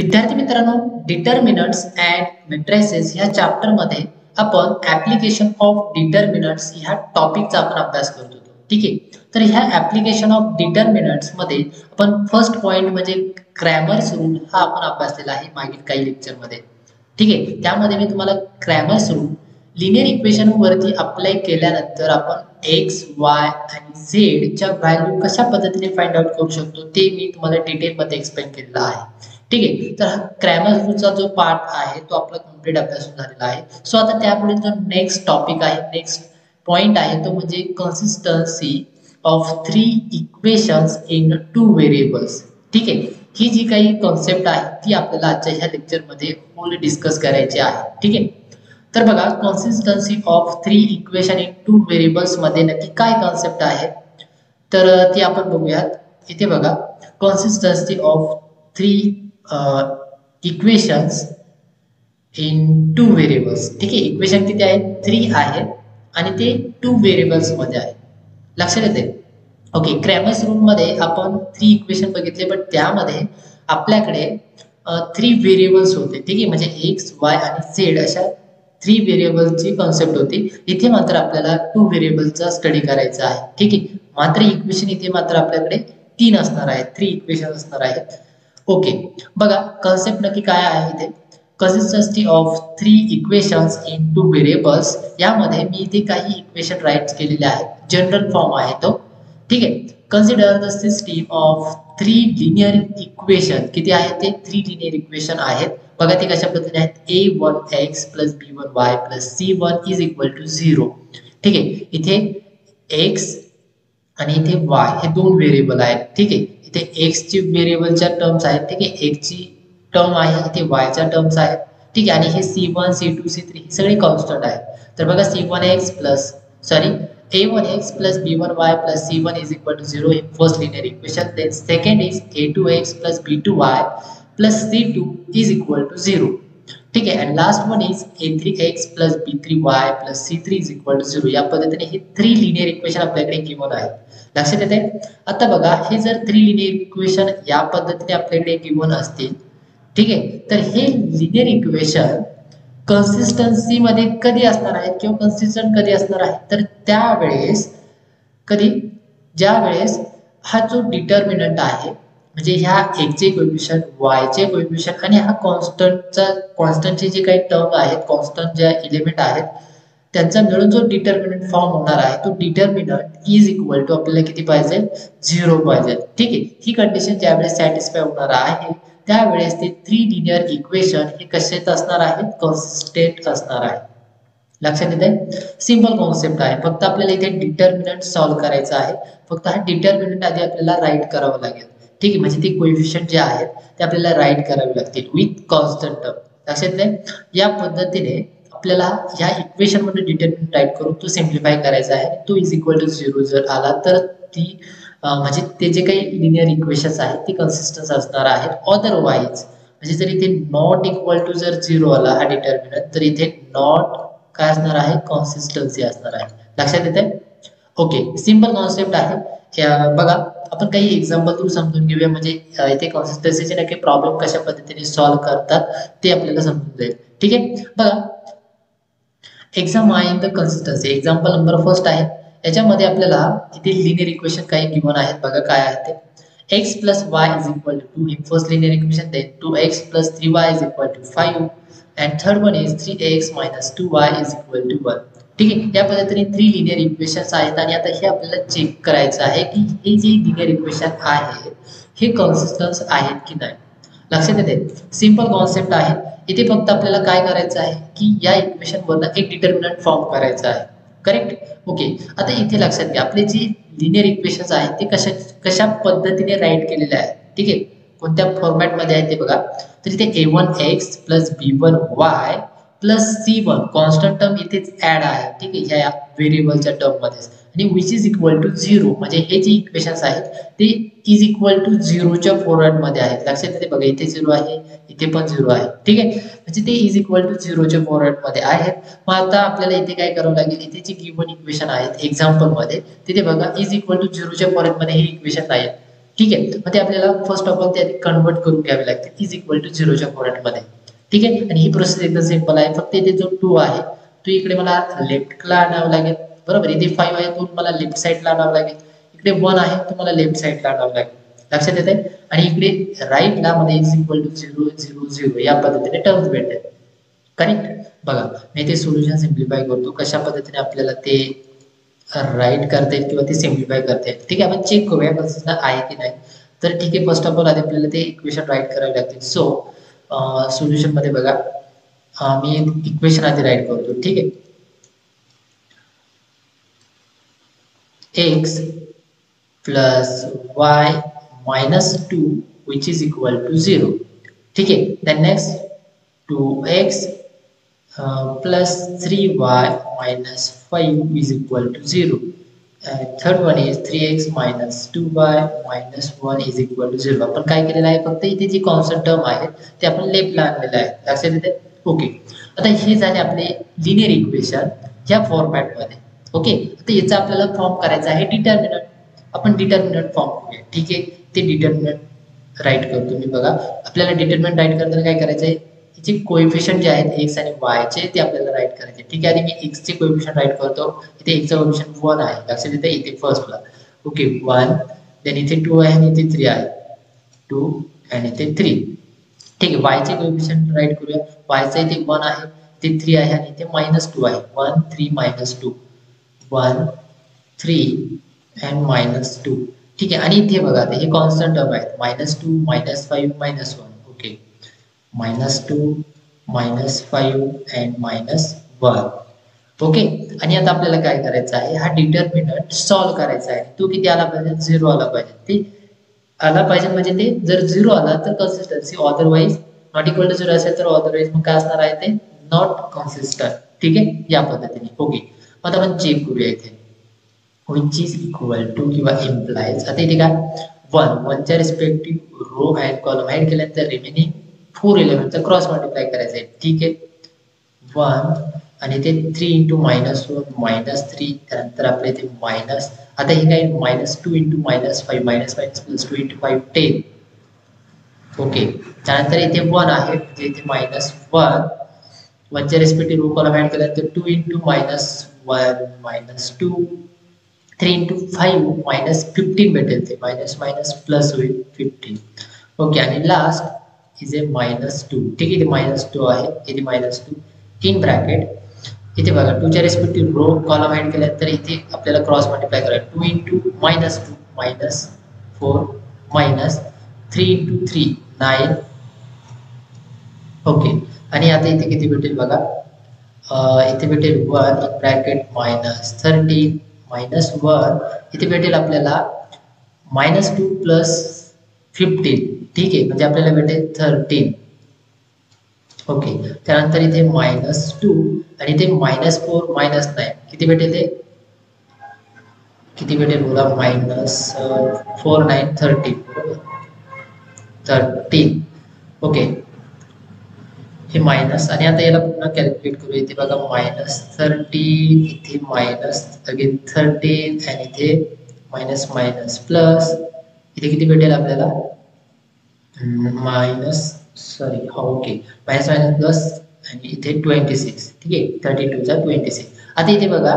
विद्यार्थी मित्रांनो determinants and mattresses ह्या चॅप्टरमध्ये आपण ऍप्लिकेशन ऑफ डिटर्मिनंट्स ह्या टॉपिकचा आपण अभ्यास करत होतो. ठीक आहे? तर ह्या ऍप्लिकेशन ऑफ डिटर्मिनंट्समध्ये आपण फर्स्ट पॉइंट म्हणजे क्रॅमर्स रूल हा आपण अभ्यासलेला आहे मागील काही लेक्चरमध्ये ठीक आहे? त्यामध्ये मी तुम्हाला क्रॅमर्स रूल लिनियर इक्वेशन वरती अप्लाय केल्यानंतर आपण एक्स वाय आणि झेडच्या व्हॅल्यू कशा पद्धतीने फाइंड आउट करू शकतो ते मी तुम्हाला डिटेलमध्ये एक्सप्लेन केलेलं आहे. ठीक आहे. तर हा क्रॅमर रूलचा जो पार्ट आहे तो आपला कंप्लीट अभ्यास झालेला आहे. सो आता त्यापुढे जो नेक्स्ट टॉपिक आहे नेक्स्ट पॉइंट आहे तो म्हणजे consistency of three equations in two variables ठीक आहे. ही जी काही कॉन्सेप्ट आहे ती आपल्याला आजच्या ह्या लेक्चरमध्ये फुल डिस्कस करायची आहे. ठीक आहे. तर बघा consistency of three equation in two व्हेरिएबल्समध्ये नक्की काय कॉन्सेप्ट आहे? तर ती आपण बघूयात. इथे बघा. Consistency of three equations in two variables ठीक आहे? इक्वेशन किती आहेत थ्री आहेत आणि ते टू व्हेरिएबल्समध्ये आहे. लक्षात येते ओके क्रॅमर्स रूममध्ये आपण थ्री इक्वेशन बघितले पण त्यामध्ये आपल्याकडे uh, थ्री व्हेरिएबल्स होते. ठीक आहे? म्हणजे एक्स वाय आणि झेड अशा थ्री व्हेरिएबल्सची कॉन्सेप्ट होती. इथे मात्र आपल्याला टू व्हेरिएबलचा स्टडी करायचा आहे. ठीक आहे? मात्र इक्वेशन इथे मात्र आपल्याकडे तीन असणार आहेत थ्री इक्वेशन असणार आहेत. ओके बघा कन्सेप्ट नक्की काय आहे इथे? Consistency of three equations in two variables यामध्ये मी इथे काही इक्वेशन राईट केलेले आहेत. जनरल फॉर्म आहे तो. ठीक आहे? Consider the system of three linear equation किती आहे ते? थ्री लिनियर इक्वेशन आहेत. बघा ते कशा पद्धतीने आहेत? A one x plus b one y plus c one is equal to zero ठीक आहे? इथे एक्स आणि इथे वाय हे दोन व्हेरिएबल आहेत. ठीक आहे? इथे एक्सची व्हेरिएबलच्या टर्म्स आहेत. ठीक आहे? एक्सची टर्म आहे. इथे वायच्या टर्म्स आहेत. ठीक आहे? आणि हे c one c two c three हे सगळे कॉन्स्टंट आहेत. तर बघा c one x plus sorry a one x plus b one y plus c one is equal to zero हे first linear equation then second is a two x plus b two y plus c two is equal to zero ठीक आहे. And last one is a three x plus b three y plus c three is equal to zero या पद्धतीने हे three linear equation आपल्याकडे given आहेत. लक्षात येते आता बघा हे जर थ्री लिनियर इक्वेशन या पद्धतीने आपल्याकडे गिवन असतील ठीक आहे तर हे लिनियर इक्वेशन कन्सिस्टन्सी मध्ये कधी असणार आहेत किंवा कन्सिस्टंट कधी असणार आहे तर त्यावेळेस कधी? ज्या वेळेस हा जो डिटर्मिनंट आहे म्हणजे ह्या एक्सचे कोएफिशियंट वायचे कोइफिशियंट आणि हा कॉन्स्टंटचा कॉन्स्टंटचे जे काही टर्म आहेत कॉन्स्टंट ज्या एलिमेंट आहेत त्यांचा मिळून जो डिटर्मिनंट फॉर्म होणार आहे तो डिटर्मिनंट इज इक्वल टू आपल्याला किती पाहिजे? झिरो पाहिजे. ठीक आहे? ही कंडिशन ज्यावेळेस सॅटिस्फाय होणार आहे त्यावेळेस ते थ्री लिनियर इक्वेशन हे कसे असणार आहेत? कॉन्स्टेंट असणार आहे. लक्षात येते सिंपल कॉन्सेप्ट आहे. फक्त आपल्याला इथे डिटर्मिनंट सॉल्व्ह करायचा आहे. फक्त हा डिटर्मिनंट आधी आपल्याला राईट करावं लागेल. ठीक आहे म्हणजे ते कोइफिशियंट जे आहेत ते आपल्याला राईट करावे लागतील विथ कॉन्स्टंट टर्म लक्षात येते या पद्धतीने आपल्याला ह्या इक्वेशनमध्ये डिटर्मिनंट राईट करून तो सिम्प्लिफाय करायचा आहे. तो इज इक्वल टू झिरो जर आला तर ती म्हणजे ते जे काही लिनियर इक्वेशन्स आहेत ते कन्सिस्टन्स असणार आहेत. अदरवाईज म्हणजे जर इथे नॉट इक्वल टू जर झिरो आला हा डिटर्मिनंट तर इथे नॉट काय असणार आहे? कॉन्सिस्टन्सी असणार आहे. लक्षात येते ओके सिंपल कॉन्सेप्ट आहे. बघा आपण काही एक्झाम्पल थ्रू समजून घेऊया. म्हणजे इथे कॉन्सिस्टन्सीचे नक्की प्रॉब्लेम कशा पद्धतीने सॉल्व्ह करतात ते आपल्याला समजून जाईल. ठीक आहे? बघा. Examine the consistency example number first आहे. याच्यामध्ये आपल्याला इथे लिनियर इक्वेशन काही गिवन आहेत. बघा काय आहे ते. X plus y is equal to two he first linear equation then two x plus three y is equal to five and third one is three x minus two y is equal to one ठीक आहे या पद्धतीने three linear equations आहेत आणि आता हे आपल्याला check करायचं आहे की हे जे लिनियर इक्वेशन आहे हे कन्सिस्टन्स आहेत की नाही? लक्षात येते सिंपल कॉन्सेप्ट आहे. इथे फक्त आपल्याला काय करायचं आहे की या इक्वेशन वरनं एक डिटर्मिनंट फॉर्म करायचं आहे. करेक्ट ओके आता इथे लक्षात घ्या आपले जे लिनियर इक्वेशन्स आहेत ते कशा कशा पद्धतीने राईट केलेले आहेत? ठीक आहे? कोणत्या फॉर्मॅटमध्ये आहे ते बघा. तर इथे a one x plus b one y plus c one constant term इथेच ऍड आहे. ठीक आहे? ह्या व्हेरिएबलच्या टर्ममध्ये आणि which is equal to zero म्हणजे हे जे इक्वेशन्स आहेत ते इज इक्वल टू झिरोच्या फॉरवर्डमध्ये आहेत. लक्षात येते बघा इथे झिरो आहे इथे पण झिरो आहे. ठीक आहे? म्हणजे ते इज इक्वल टू झिरोच्या फॉरवर्डमध्ये आहेत. मग आता आपल्याला इथे काय करावं लागेल? इथे जे गिवन इक्वेशन आहेत एक्झाम्पलमध्ये तिथे बघा इज इक्वल टू झिरोच्या फॉरवर्डमध्ये हे इक्वेशन नाही ठीक आहे? मग ते आपल्याला फर्स्ट ऑफ ऑल ते कन्वर्ट करून घ्यावे लागते इज इक्वल टू झिरोच्या मध्ये. ठीक आहे? आणि ही प्रोसेस एकदम सिंपल आहे फक्त इथे जो टू आहे तो इकडे मला लेफ्टला आणावं लागेल. बरोबर? इथे फाईव्ह आहे तो मला लेफ्ट साईडला आणावं लागेल. इकडे वन आहे तो मला लेफ्ट साईडला आणावं लागेल. लक्षात येते आणि इकडे राईटला मला is equal to zero zero zero या पद्धतीने टर्म्स भेटते करेक्ट बघा मी ते सोल्युशन सिम्प्लिफाय करतो. कशा पद्धतीने आपल्याला ते राईट करता येईल किंवा ते सिम्प्लिफाय करता येईल? ठीक आहे आपण चेक करूया कसं आहे की नाही. तर ठीक आहे फर्स्ट ऑफ ऑल आधी आपल्याला ते इक्वेशन राईट करावे लागतील. सो सोल्युशनमध्ये बघा. मी इक्वेशन आधी राईट करतो. ठीक आहे? X plus y minus two which is equal to zero ठीक आहे? Then next two x plus three y minus five is equal to zero third one is three x minus two by minus one is equal to zero आपण काय केलेलं आहे? फक्त इथे जी constant term आहे ते आपण लेफ्टला आणलेलं आहे. लक्षात येते ओके आता हे झाले आपले लिनियर इक्वेशन ह्या फॉर्मॅटमध्ये ओके आता याचा आपल्याला फॉर्म करायचा आहे डिटर्मिनंट आपण डिटर्मिनंट फॉर्म करूया. ठीक आहे? ते डिटर्मिनंट राईट करतो मी बघा. आपल्याला डिटर्मिनंट राईट करताना काय करायचं आहे जे कोएफिशियंट जे आहेत एक्स आणि वायचे ते आपल्याला ठीक आहे आणि मी एक्सचे कोएफिशियंट राईट करतो. इथे एक्सचा कोएफिशियंट वन आहे. लक्षात येते? इथे फर्स्टला ओके वन देन इथे टू आहे आणि इथे थ्री आहे. टू आणि इथे थ्री ठीक आहे वायचे कोएफिशियंट राईट करूया. वायचा इथे वन आहे इथे थ्री आहे आणि इथे मायनस टू आहे. One three minus two one three and minus two ठीक आहे आणि इथे बघा हे कॉन्स्टंट टर्म आहेत. Minus two minus five minus one okay minus two minus five and minus one okay आणि आता आपल्याला काय करायचं आहे? हा डिटर्मिनंट सॉल्व्ह करायचा आहे. तो किती आला पाहिजे? झिरो आला पाहिजे. ते आला पाहिजे म्हणजे ते जर झिरो आला तर consistency otherwise not equal to zero असेल तर अदरवाईज मग काय असणार आहे ते? नॉट कन्सिस्टंट ठीक आहे? या पद्धतीने. ओके आता आपण चेक करूया इथे. विच इज इक्वल टू किंवा इम्प्लाइज आता इथे काय? वन वनच्या respective row add column add केल्यानंतर रिमेनिंग फोर इलेव्हनचा क्रॉस मल्टिप्लाय करायचा आहे. ठीक आहे? वन आणि ते three into minus one minus three त्यानंतर आपल्या इथे मायनस आता हे काय minus two into minus five minus minus plus two into five ten okay त्यानंतर इथे वन आहे म्हणजे इथे मायनस वन वनच्या रेस्पेक्टिव्ह रो कॉलम ऍड केल्यानंतर two into minus one minus two three into five minus fifteen भेटेल ते. Minus minus plus होईल फिफ्टीन ओके आणि last is a minus two ठीक आहे मायनस टू आहे. इथे मायनस टू इन ब्रॅकेट इथे बघा टूच्या रेस्पेक्टिव्ह रो कॉलम ऍड तर इथे आपल्याला क्रॉस मल्टिप्लाय करायला two into minus two minus four minus three into three nine okay आणि आता इथे किती भेटेल बघा? इथे भेटेल one bracket minus thirteen minus one इथे भेटेल आपल्याला मायनस टू प्लस फिफ्टीन ठीक आहे? म्हणजे आपल्याला भेटेल थर्टीन ओके त्यानंतर इथे मायनस टू आणि इथे मायनस फोर मायनस नाईन किती भेटेल ते? किती भेटेल बोला? Minus four nine thirteen thirteen okay हे मायनस आणि आता याला पुन्हा कॅल्क्युलेट करू इथे बघा मायनस थर्टीन इथे मायनस अगेन थर्टीन आणि इथे मायनस मायनस प्लस इथे किती भेटेल आपल्याला? मायनस सॉरी हा ओके मायनस मायनस प्लस आणि इथे ट्वेंटी सिक्स ठीक आहे? थर्टी टूचा ट्वेंटी सिक्स आता इथे बघा.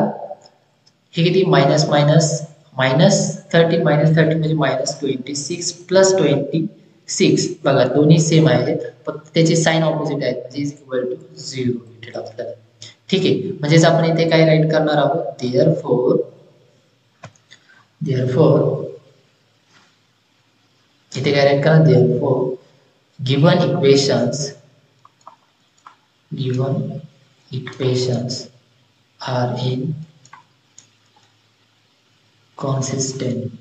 हे किती? Minus minus minus thirty minus thirty म्हणजे minus twenty six plus twenty six बघा दोन्ही सेम आहेत. फक्त त्याचे साईन ऑपोजिट आहेत. म्हणजे इज इक्वल टू झिरो भेटेल आपल्याला ठीक आहे? म्हणजेच आपण इथे काय राईट करणार आहोत? देअर फोर देअर फोर इथे काय राईट करा? There four given equations given equations are in consistent.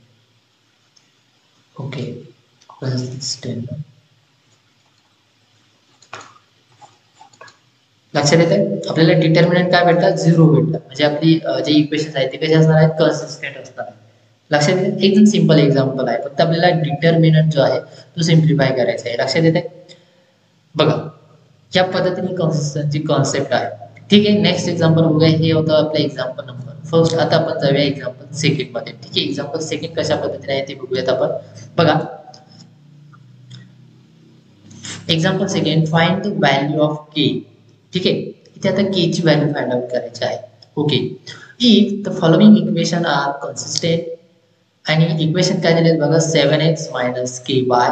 Okay consistent. लक्षात येते आपल्याला डिटर्मिनंट काय भेटतात? झिरो भेटतात. म्हणजे आपली जे इक्वेशन आहेत ते कसे असणार आहेत? कन्सिस्टंट असतात. लक्षात येते? एकदम सिंपल एक्झाम्पल आहे. फक्त आपल्याला डिटर्मिनंट जो आहे तो सिम्प्लिफाय करायचा आहे. लक्षात येते बघा या पद्धतीने कन्सिस्टन्सी कॉन्सेप्ट आहे ठीक आहे? नेक्स्ट एक्झाम्पल बघूया. हे होतं आपलं एक्झाम्पल नंबर फर्स्ट आता आपण जाऊया एक्झाम्पल सेकंडमध्ये. ठीक आहे? एक्झाम्पल सेकंड कशा पद्धतीने आहे ते बघूयात आपण. बघा. Example second find the value of k ठीक आहे? इथे आता के ची व्हॅल्यू फाइंड आउट करायची आहे. Okay if the following equation are consistent आणि इक्वेशन काय दिले बघा seven x minus k y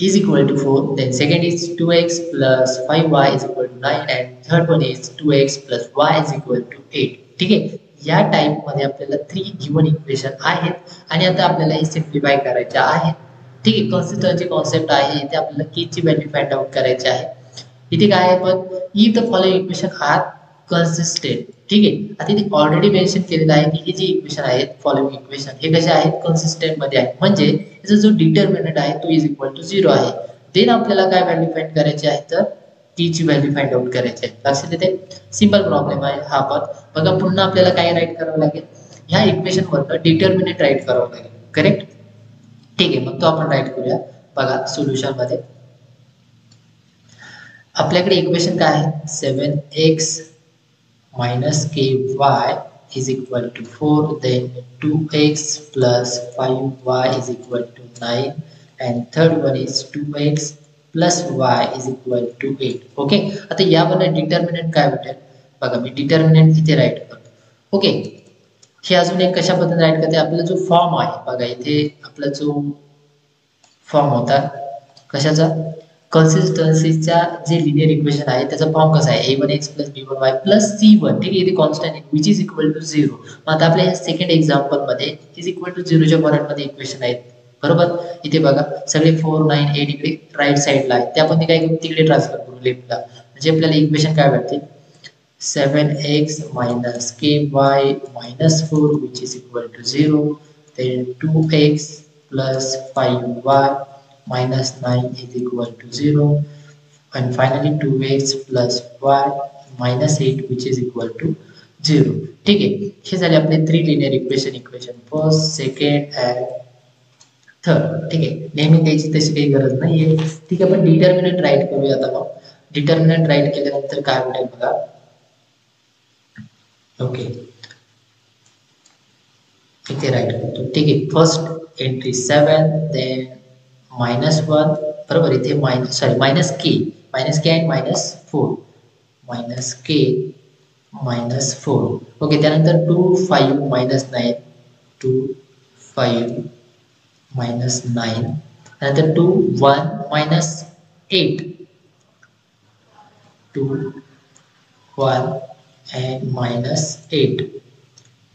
is equal to four then second is two x plus five y is equal to nine and third one is two x plus y is equal to eight ठीक आहे? या टाईपमध्ये आपल्याला three given equation आहेत आणि आता आपल्याला हे सिम्प्लिफाय करायचे आहे ठीक आहे? कन्सिस्टन्सी कॉन्सेप्ट आहे इथे आपल्याला के ची व्हॅल्यू फाइंड आउट करायची आहे. इथे काय आहे पण if the following equation are consistent ठीक आहे. आता इथे ऑलरेडी मेन्शन केलेलं आहे की हे जे इक्वेशन आहेत फॉलोइंग इक्वेशन हे कसे आहेत? कन्सिस्टंटमध्ये आहेत. म्हणजे याचा जो डिटर्मिनंट आहे तो इज इक्वल टू झिरो आहे. देन आपल्याला काय व्हॅल्यू फाइंड करायची आहे? तर टी ची व्हॅल्यू फाइंड आउट करायची आहे. लक्षात येते सिंपल प्रॉब्लेम आहे हा पण. बघा पुन्हा आपल्याला काय राईट करावं लागेल? ह्या इक्वेशन वरनं डिटर्मिनंट राईट करावं लागेल. करेक्ट ठीक आहे. मग तो आपण राईट करूया. बघा सोल्युशनमध्ये. आपल्याकडे इक्वेशन काय आहे? Seven x minus ky is equal to 4 then 2x plus 5y is equal to 9 and third one is 2x plus y is equal to 8 okay आता यामध्ये डिटर्मिनंट काय भेटेल? बघा मी डिटर्मिनंट इथे राईट करतो. ओके हे अजून एक कशा पद्धतीने राईट करते? आपला जो फॉर्म आहे बघा इथे आपला जो फॉर्म होता कशाचा? कन्सिस्टन्सीचा जे लिनियर इक्वेशन आहे त्याचा फॉर्म कसा आहे? A one x plus b one y plus c one ठीक आहे इथे constant which is equal to zero मग आता आपल्या सेकंड एक्झाम्पलमध्ये इज इक्वल टू झिरोच्या मध्ये इक्वेशन आहेत. बरोबर? इथे बघा सगळे फोर नाईन ए इकडे राईट साईडला आहे ते आपण काय करू तिकडे ट्रान्सफर करू लेफ्टला म्हणजे आपल्याला इक्वेशन काय भेटते? Seven x minus k y minus four which is equal to zero then two x plus five y minus 9 is equal to 0 and finally 2x plus y minus 8 which is equal to 0 ठीक हे? झाले आपले three linear equation equation first second and third ठीक आहे नेहमी द्यायची तशी काही गरज नाहीये ठीक आहे आपण डिटर्मिनंट राईट करूया आता मग डिटर्मिनंट राईट केल्यानंतर काय भेटेल बघा ओके इथे राईट करतो ठीक आहे first entry seven then minus one बरोबर इथे minus sorry minus k minus k and minus four minus k minus four okay त्यानंतर two five minus nine two five minus nine त्यानंतर two one minus eight two one and minus eight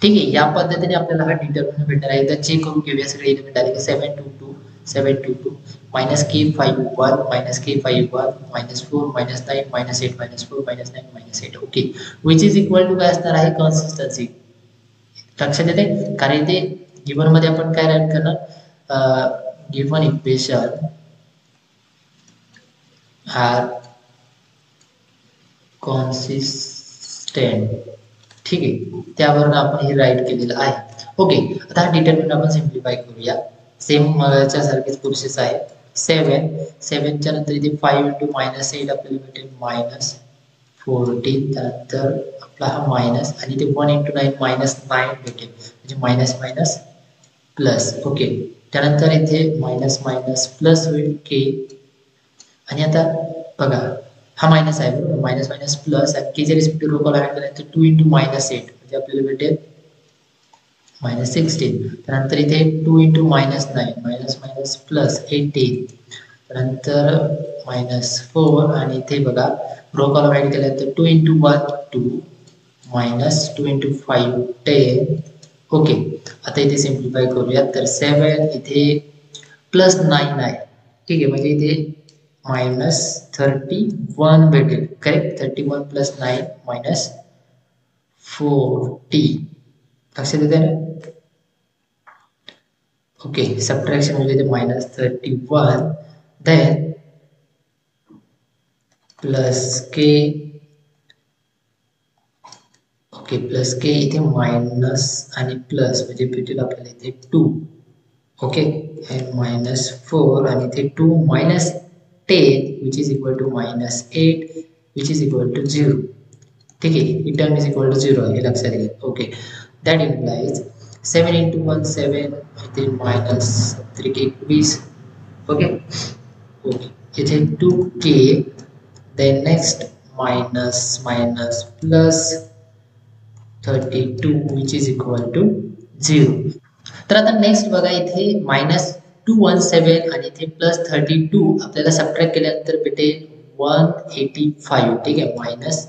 ठीक आहे, या पद्धतीने आपल्याला हा determinant भेटणार आहे. एकदा चेक करून घेऊया सगळे एलिमेंट आले seven two two 722 minus k51 minus k51 minus 4 minus 9 minus 8 minus 4 minus 9 minus 8 okay which is equal to काय असणार आहे? कन्सिस्टन्सी लक्षात येते कारण इथे गिवनमध्ये आपण काय राईट करणार? गिवन इक्वेशन आर कॉन्सिस्टंट ठीक आहे. त्यावरून आपण हे राईट केलेलं आहे. ओके आता हा डिटर्मिनंट आपण सिम्प्लिफाय करूया. सेम मगाच्या सारखेच प्रोसेस आहेत सेवन सेवनच्या नंतर इथे फाईव्ह इंटू मायनस एट आपल्याला भेटेल मायनस फोर्टीन त्यानंतर आपला हा मायनस आणि ते one into nine minus nine भेटेल म्हणजे मायनस मायनस प्लस ओके त्यानंतर इथे मायनस मायनस प्लस होईल के आणि आता बघा हा मायनस आहे बरोबर मायनस मायनस प्लस आणि के जे रिस्पेक्टिव्ह रोकॉल आहे तर टू इंटू मायनस एट म्हणजे आपल्याला भेटेल मायनस सिक्स्टीन त्यानंतर इथे two into minus nine minus minus plus eighteen त्यानंतर मायनस फोर आणि इथे बघा रो कॉलम ॲड तर two into one two minus two into five ten okay आता इथे सिम्प्लिफाय करूया तर सेवन इथे प्लस नाईन आहे. ठीक आहे. म्हणजे इथे मायनस थर्टी वन भेटेल. Correct thirty one plus nine minus forty लक्षात येते ओके सबट्रॅक्शन म्हणजे ते minus thirty one then plus k okay plus k इथे मायनस आणि प्लस म्हणजे भेटेल आपल्याला इथे टू ओके मायनस फोर आणि इथे two minus ten which is equal to minus eight which is equal to zero ठीक आहे ही term is equal to zero हे लक्षात घ्या okay that implies seven into one seven इथे मायनस त्रिक एकवीस ओके ओके इथे two k then next minus minus plus thirty two which is equal to zero तर आता नेक्स्ट बघा इथे मायनस टू वन सेवन आणि इथे प्लस थर्टी टू आपल्याला सबट्रॅक्ट केल्यानंतर भेटेल वन एटी फाईव्ह ठीक आहे? Minus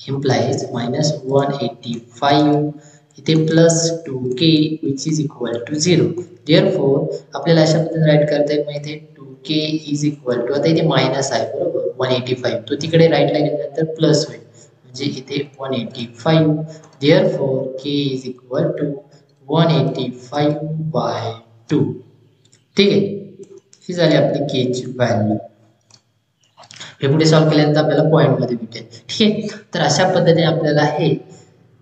implies minus one eighty five इथे plus two k which is equal to zero dear four आपल्याला अशा पद्धतीने राईट करता येईल. मग इथे two k is equal to आता इथे मायनस आहे बरोबर? वन एटी फाईव्ह तो तिकडे राईटला गेल्यानंतर प्लस होईल. म्हणजे इथे one eighty five dear four K is equal to one eighty five by two ठीक आहे? ही झाली आपली केची व्हॅल्यू हे पुढे सॉल्व्ह केल्यानंतर आपल्याला पॉईंटमध्ये भेटेल. ठीक आहे? तर अशा पद्धतीने आपल्याला हे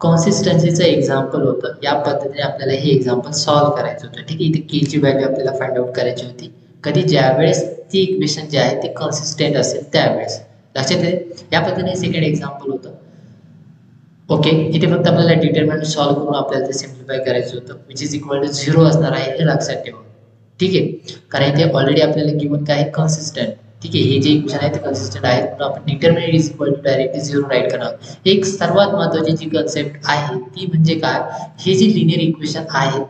कॉन्सिस्टन्सीचं एक्झाम्पल होतं. या पद्धतीने आपल्याला हे एक्झाम्पल सॉल्व्ह करायचं होतं. ठीक आहे इथे केची व्हॅल्यू आपल्याला फाइंड आउट करायची होती. कधी ज्यावेळेस ती इक्वेशन जे आहे ती कन्सिस्टंट असेल त्यावेळेस. लक्षात येते या पद्धतीने सेकंड एक्झाम्पल होतं. ओके इथे फक्त आपल्याला डिटर्मिनंट सॉल्व्ह करून आपल्याला ते सिम्प्लिफाय करायचं होतं. Which is equal to zero असणार आहे हे लक्षात ठेवा. ठीक आहे? कारण इथे ऑलरेडी आपल्याला गिवन काय आहे? कन्सिस्टंट ठीक आहे हे जे इक्वेशन आहे ते कन्सिस्टंट आहे आपण intermediate is equal to directly zero write करणार एक सर्वात महत्वाची जी कन्सेप्ट आहे ती म्हणजे काय? हे जे लिनियर इक्वेशन आहेत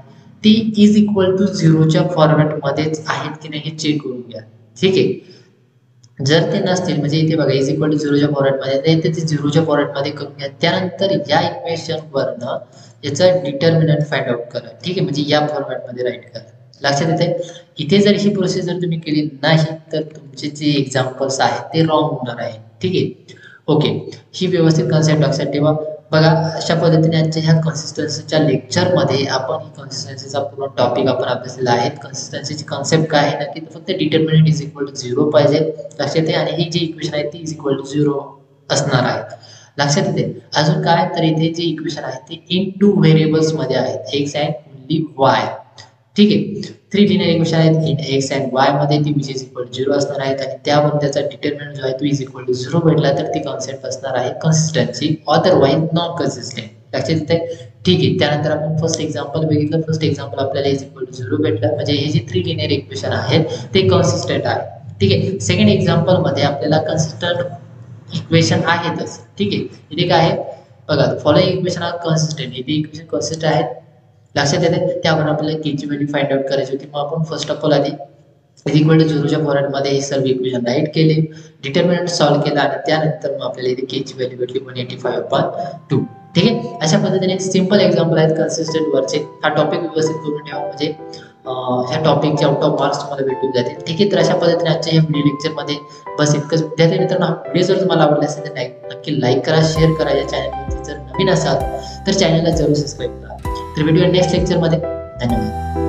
ती इज इक्वल टू झिरोच्या फॉर्मॅटमध्येच आहेत की नाही हे चेक करून घ्या. ठीक आहे? जर ते नसतील म्हणजे इथे बघा इज इक्वल टू झिरोच्या फॉर्मॅटमध्ये तर ते झिरोच्या फॉर्मॅटमध्ये करून घ्या. त्यानंतर या इक्वेशनवरनं याचं डिटर्मिनंट फाइंड आउट करा. ठीक आहे? म्हणजे या फॉर्मॅटमध्ये राईट करा. लक्षात येते इथे जर ही प्रोसेस जर तुम्ही केली नाही तर तुमचे जे एक्झाम्पल्स आहेत ते रॉंग होणार आहे. ठीक आहे? ओके ही व्यवस्थित कन्सेप्ट लक्षात ठेवा. बघा अशा पद्धतीने आजच्या ह्या कन्सिस्टन्सीच्या लेक्चरमध्ये आपण ही कन्सिस्टन्सीचा पूर्ण टॉपिक आपण अभ्यासलेला आहे. कन्सिस्टन्सीची कन्सेप्ट काय आहे? नक्की फक्त determinant is equal to zero पाहिजे. लक्षात येते आणि ही जी इक्वेशन आहे ती इज इक्वल टू झिरो असणार आहे. लक्षात येते अजून काय? तर इथे जे इक्वेशन आहे ते इन टू व्हेरिएबल्समध्ये आहेत. एक्स अँड ओनली वाय ठीक आहे. थ्री लिनियर इक्वेशन आहेत. इन एक्स अँड वायमध्ये ती विच इज इक्वल झिरो असणार आहेत. आणि त्यावरून त्याचा डिटर्मिनंट जो आहे तो इज इक्वल टू झिरो भेटला तर ती कॉन्सेप्ट असणार आहे कन्सिस्टन्सी अदरवाईज नॉन कन्सिस्टंट लक्षात येते ठीक आहे. त्यानंतर आपण फर्स्ट एक्झाम्पल बघितलं. फर्स्ट एक्झाम्पल आपल्याला इज इक्वल टू झिरो भेटलं. म्हणजे हे जे थ्री लिनियर इक्वेशन आहेत ते कन्सिस्टंट आहे. ठीक आहे. सेकंड एक्झाम्पलमध्ये आपल्याला कन्सिस्टंट इक्वेशन आहेतच. ठीक आहे. इथे काय आहे? बघा फॉलोइंग इक्वेशन आर कन्सिस्टंट इथे इक्वेशन कन्सिस्टंट आहेत. लक्षात येते त्यावर आपल्याला केची व्हॅल्यू फाइंड आउट करायची होती. मग आपण फर्स्ट ऑफ ऑल आधी इक्वल टू झिरोच्या मध्ये हे सर्व इक्वेशन राईट केले. डिटर्मिनंट सॉल्व्ह केला आणि त्यानंतर मग आपल्याला इथे केची व्हॅल्यू भेटली one eighty five upon two ठीक आहे? अशा पद्धतीने सिंपल एक्झाम्पल आहेत कन्सिस्टंट वरचे. हा टॉपिक व्यवस्थित करून ठेवा. म्हणजे ह्या टॉपिकचे आउट ऑफ मार्क्स तुम्हाला भेटून जातील. ठीक आहे? तर अशा पद्धतीने आजच्या या व्हिडिओ लेक्चरमध्ये बस इतकंच. विद्यार्थी मित्रांनो हा व्हिडिओ जर तुम्हाला आवडला असेल तर नक्की लाईक करा शेअर करा या चॅनलवरती जर नवीन असाल तर चॅनलला जरूर सबस्क्राईब करा. तर भेटूया नेक्स्ट लेक्चरमध्ये धन्यवाद.